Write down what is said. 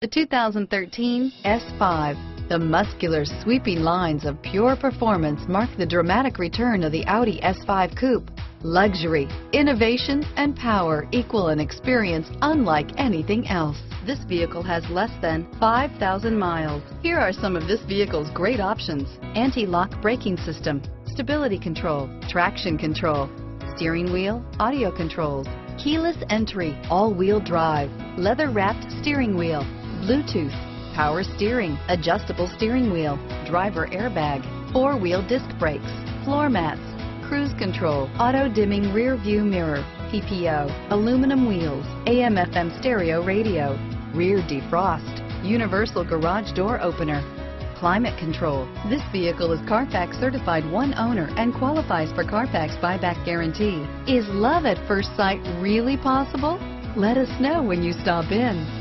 The 2013 S5. The muscular, sweeping lines of pure performance mark the dramatic return of the Audi S5 Coupe. Luxury, innovation, and power equal an experience unlike anything else. This vehicle has less than 5,000 miles. Here are some of this vehicle's great options. Anti-lock braking system, stability control, traction control, steering wheel, audio controls, keyless entry, all-wheel drive, leather-wrapped steering wheel, Bluetooth, power steering, adjustable steering wheel, driver airbag, four-wheel disc brakes, floor mats, cruise control, auto-dimming rear view mirror, PPO, aluminum wheels, AM FM stereo radio, rear defrost, universal garage door opener, climate control. This vehicle is Carfax certified one owner and qualifies for Carfax buyback guarantee. Is love at first sight really possible? Let us know when you stop in.